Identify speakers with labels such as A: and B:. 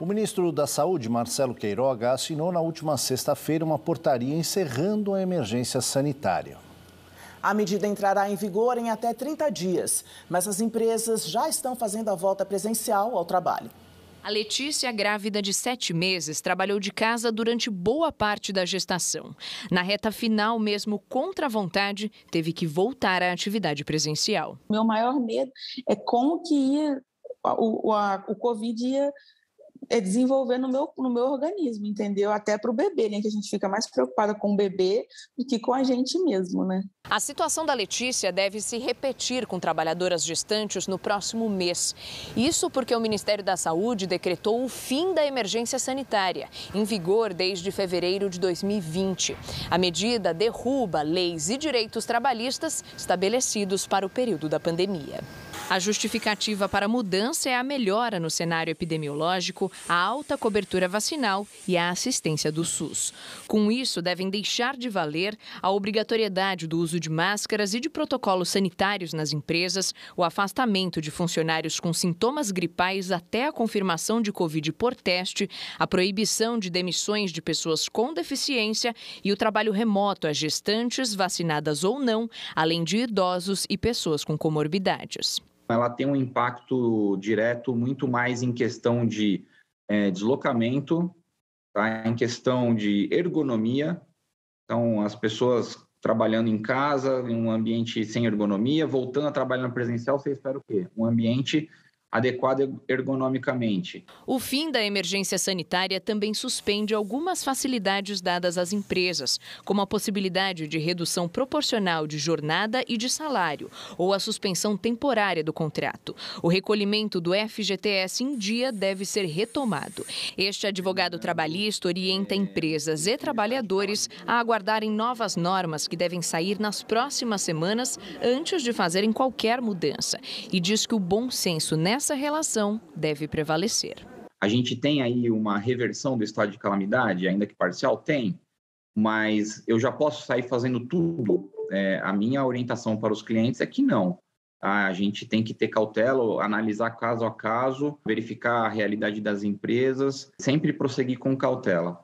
A: O ministro da Saúde, Marcelo Queiroga, assinou na última sexta-feira uma portaria encerrando a emergência sanitária.
B: A medida entrará em vigor em até 30 dias, mas as empresas já estão fazendo a volta presencial ao trabalho.
C: A Letícia, grávida de sete meses, trabalhou de casa durante boa parte da gestação. Na reta final, mesmo contra a vontade, teve que voltar à atividade presencial.
D: Meu maior medo é como que ia, o, a, o Covid ia é desenvolver no meu, no meu organismo, entendeu? Até para o bebê, né? Que a gente fica mais preocupada com o bebê do que com a gente mesmo, né?
C: A situação da Letícia deve se repetir com trabalhadoras gestantes no próximo mês. Isso porque o Ministério da Saúde decretou o fim da emergência sanitária, em vigor desde fevereiro de 2020. A medida derruba leis e direitos trabalhistas estabelecidos para o período da pandemia. A justificativa para a mudança é a melhora no cenário epidemiológico, a alta cobertura vacinal e a assistência do SUS. Com isso, devem deixar de valer a obrigatoriedade do uso de máscaras e de protocolos sanitários nas empresas, o afastamento de funcionários com sintomas gripais até a confirmação de Covid por teste, a proibição de demissões de pessoas com deficiência e o trabalho remoto a gestantes, vacinadas ou não, além de idosos e pessoas com comorbidades
E: ela tem um impacto direto muito mais em questão de é, deslocamento, tá? em questão de ergonomia. Então, as pessoas trabalhando em casa, em um ambiente sem ergonomia, voltando a trabalhar no presencial, você espera o quê? Um ambiente adequado ergonomicamente.
C: O fim da emergência sanitária também suspende algumas facilidades dadas às empresas, como a possibilidade de redução proporcional de jornada e de salário, ou a suspensão temporária do contrato. O recolhimento do FGTS em dia deve ser retomado. Este advogado trabalhista orienta empresas e trabalhadores a aguardarem novas normas que devem sair nas próximas semanas antes de fazerem qualquer mudança e diz que o bom senso nessa essa relação deve prevalecer.
E: A gente tem aí uma reversão do estado de calamidade, ainda que parcial, tem, mas eu já posso sair fazendo tudo. É, a minha orientação para os clientes é que não. A gente tem que ter cautela, analisar caso a caso, verificar a realidade das empresas, sempre prosseguir com cautela.